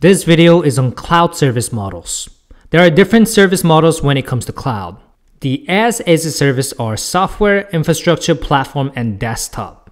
This video is on cloud service models. There are different service models when it comes to cloud. The as as a service are software, infrastructure, platform, and desktop.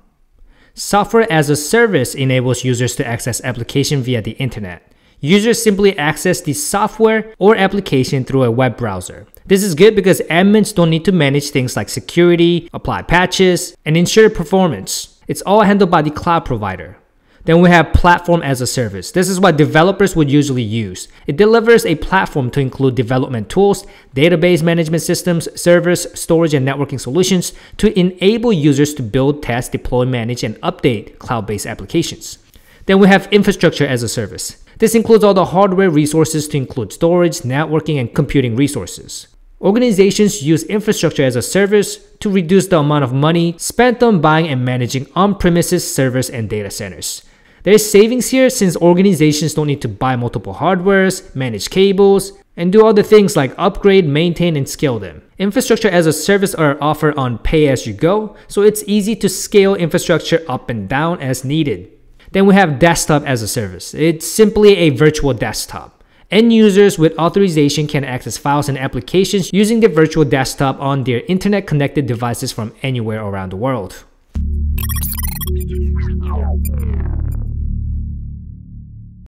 Software as a service enables users to access application via the internet. Users simply access the software or application through a web browser. This is good because admins don't need to manage things like security, apply patches, and ensure performance. It's all handled by the cloud provider. Then we have platform as a service. This is what developers would usually use. It delivers a platform to include development tools, database management systems, servers, storage, and networking solutions to enable users to build, test, deploy, manage, and update cloud-based applications. Then we have infrastructure as a service. This includes all the hardware resources to include storage, networking, and computing resources. Organizations use infrastructure as a service to reduce the amount of money spent on buying and managing on-premises servers and data centers. There's savings here since organizations don't need to buy multiple hardwares, manage cables, and do other things like upgrade, maintain, and scale them. Infrastructure as a service are offered on pay as you go, so it's easy to scale infrastructure up and down as needed. Then we have desktop as a service. It's simply a virtual desktop. End users with authorization can access files and applications using the virtual desktop on their internet connected devices from anywhere around the world.